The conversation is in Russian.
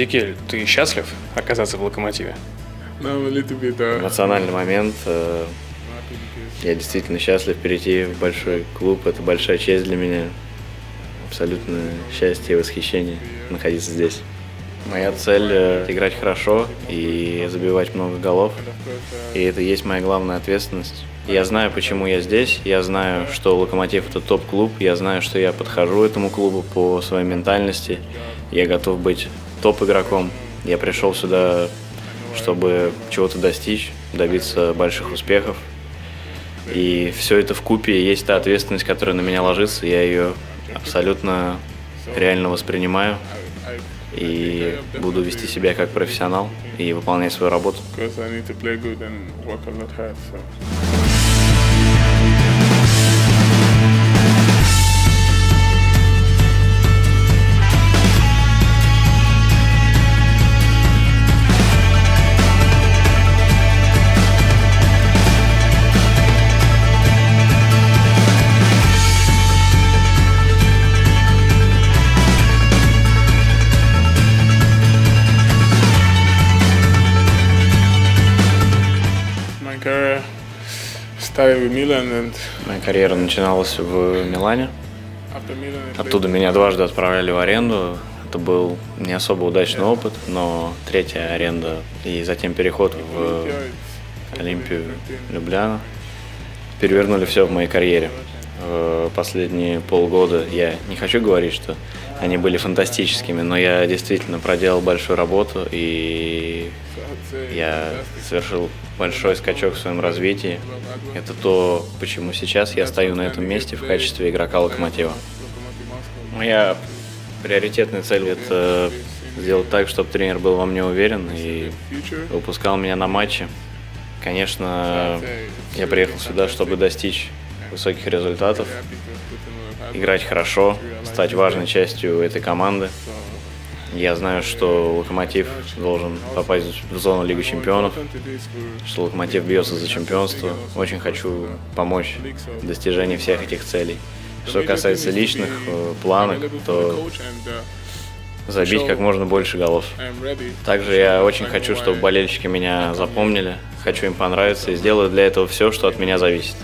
Эзекель, ты счастлив оказаться в «Локомотиве»? Эмоциональный момент. э, Я действительно счастлив перейти в большой клуб. Это большая честь для меня. Абсолютное счастье и восхищение находиться здесь. Моя цель э, – играть хорошо и забивать много голов. И это и есть моя главная ответственность. Я знаю, почему я здесь. Я знаю, что «Локомотив» – это топ-клуб. Я знаю, что я подхожу этому клубу по своей ментальности. Я готов быть топ-игроком. Я пришел сюда, чтобы чего-то достичь, добиться больших успехов. И все это в купе есть та ответственность, которая на меня ложится. Я ее абсолютно реально воспринимаю и буду вести себя как профессионал и выполнять свою работу. Моя карьера начиналась в Милане. Оттуда меня дважды отправляли в аренду. Это был не особо удачный опыт, но третья аренда и затем переход в Олимпию Любляна перевернули все в моей карьере. В последние полгода я не хочу говорить, что они были фантастическими, но я действительно проделал большую работу и я совершил большой скачок в своем развитии. Это то, почему сейчас я стою на этом месте в качестве игрока Локомотива. Моя приоритетная цель – это сделать так, чтобы тренер был во мне уверен и выпускал меня на матчи. Конечно, я приехал сюда, чтобы достичь высоких результатов, играть хорошо, стать важной частью этой команды. Я знаю, что Локомотив должен попасть в зону Лиги Чемпионов, что Локомотив бьется за чемпионство. Очень хочу помочь в достижении всех этих целей. Что касается личных э, планок, то забить как можно больше голов. Также я очень хочу, чтобы болельщики меня запомнили, хочу им понравиться и сделаю для этого все, что от меня зависит.